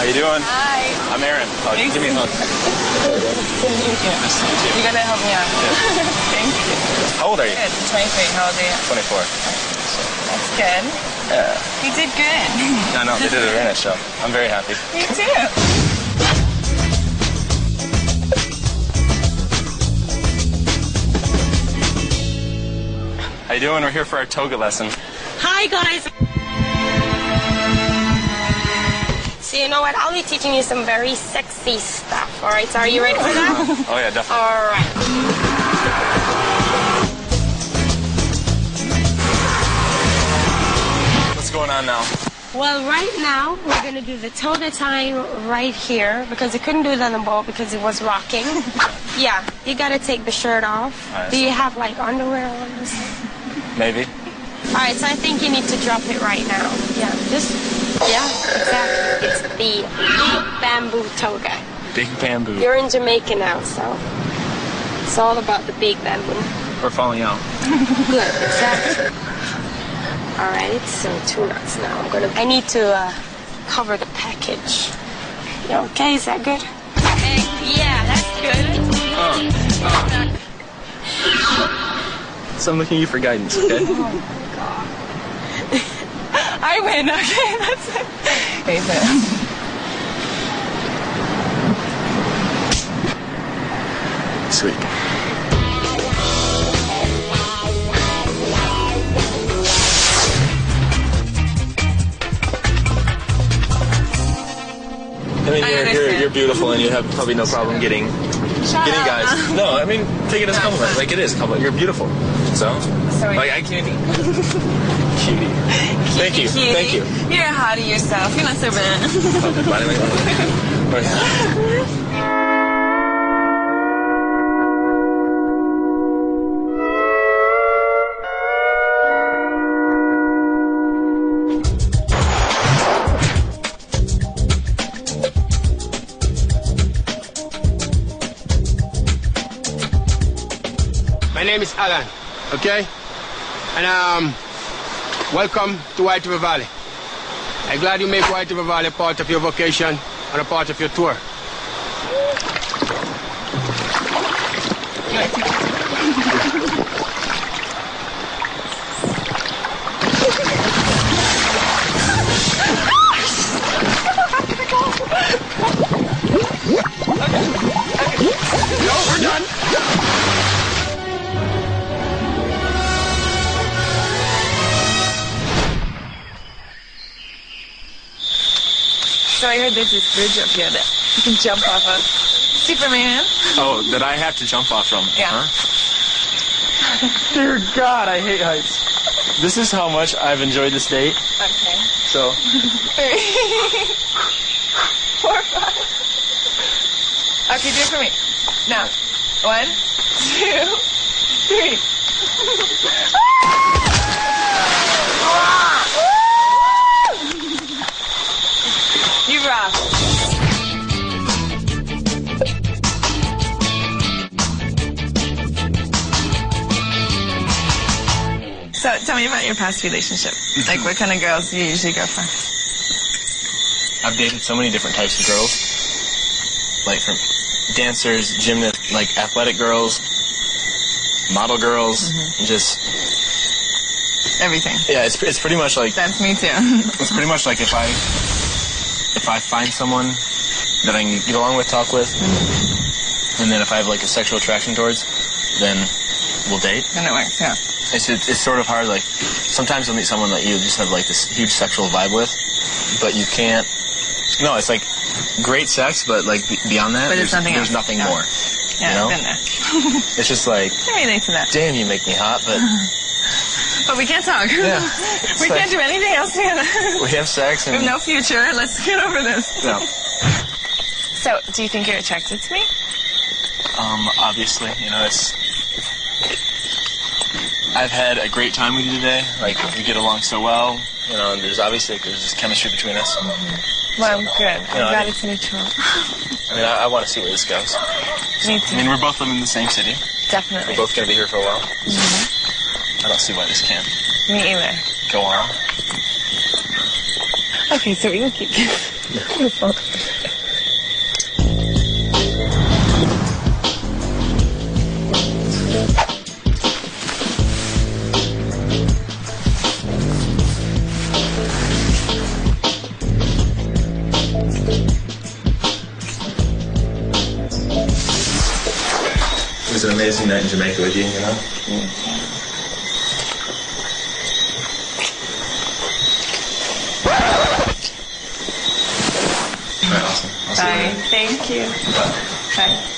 Oh, Thank give me a hug. Thank you. You gotta help me out. Thank you. How old are you? Good. 23. How old are you? 24. That's good. Yeah. You did good. No, no, they did a very nice job. I'm very happy. Me too. How you doing? We're here for our toga lesson. Hi, guys. You know what? I'll be teaching you some very sexy stuff. All right. So are you ready for that? Oh yeah, definitely. All right. What's going on now? Well, right now we're gonna do the toga time right here because you couldn't do it on the ball because it was rocking. yeah, you gotta take the shirt off. Right, do so- you have like underwear on? Maybe. All right, so I think you need to drop it right now. Yeah, just yeah, exactly. It's the big bamboo toga. Big bamboo. You're in Jamaica now, so it's all about the big bamboo. We're falling out. Good, exactly. All right, so two nuts now. I'm gonna. I need to uh, cover the package. You okay? Is that good? Hey, yeah, that's good. So I'm looking at you for guidance, okay? I win. Okay, that's it. Okay, so. Sweet. I mean, you're, you're, you're beautiful and you have probably no problem getting Shut getting up. guys. No, I mean, take it as a compliment. Like it is a compliment. You're beautiful. So, Sorry. like I can't. Cutie. Thank you. Cutie. Thank you. You're a hottie yourself. You're not so bad. Oh, body language. Right. My name is Alan, okay? And um, welcome to White River Valley. I'm glad you make White River Valley part of your vacation and a part of your tour. So I heard there's this bridge up here that you can jump off of. Superman. Oh, that I have to jump off from. Yeah. Huh? Dear God, I hate heights. This is how much I've enjoyed this date. Okay. So, Three. Four, five. Okay, do it for me. Now. One, two, three. Ah! So tell me about your past relationship. Like what kind of girls do you usually go for? I've dated so many different types of girls. Like from dancers, gymnasts, like athletic girls, model girls, mm-hmm. just Everything. yeah. It's it's pretty much like That's me too. it's pretty much like if I if I find someone that I can get along with, talk with, mm-hmm. and then if I have like a sexual attraction towards, then we'll date. and it works, yeah. It's it's, it's sort of hard. Like sometimes you'll meet someone that you just have like this huge sexual vibe with, but you can't. No, it's like great sex, but like beyond that, But there's nothing there's nothing more. Yeah, You know? I've been there. It's just like, I relate to that. damn, you make me hot, but But we can't talk. Yeah. we like- can't do anything else together. we have sex And... we have no future. Let's get over this. no. So, do you think you're attracted to me? Um, obviously, you know, it's. I've had a great time with you today. Like we get along so well. You know, and there's obviously like, there's this chemistry between us. Well, I'm good. I'm glad I mean, it's mutual. I mean, I, I want to see where this goes. Me too. I mean, we're both living in the same city. Definitely. We're both going to be here for a while. Mm-hmm. I don't see why this can't. Me either. Go on. Okay, so we can keep this. Beautiful. Amazing night in Jamaica with you, you know? All right, awesome. I'll see you Bye. Thank you. Bye. Bye.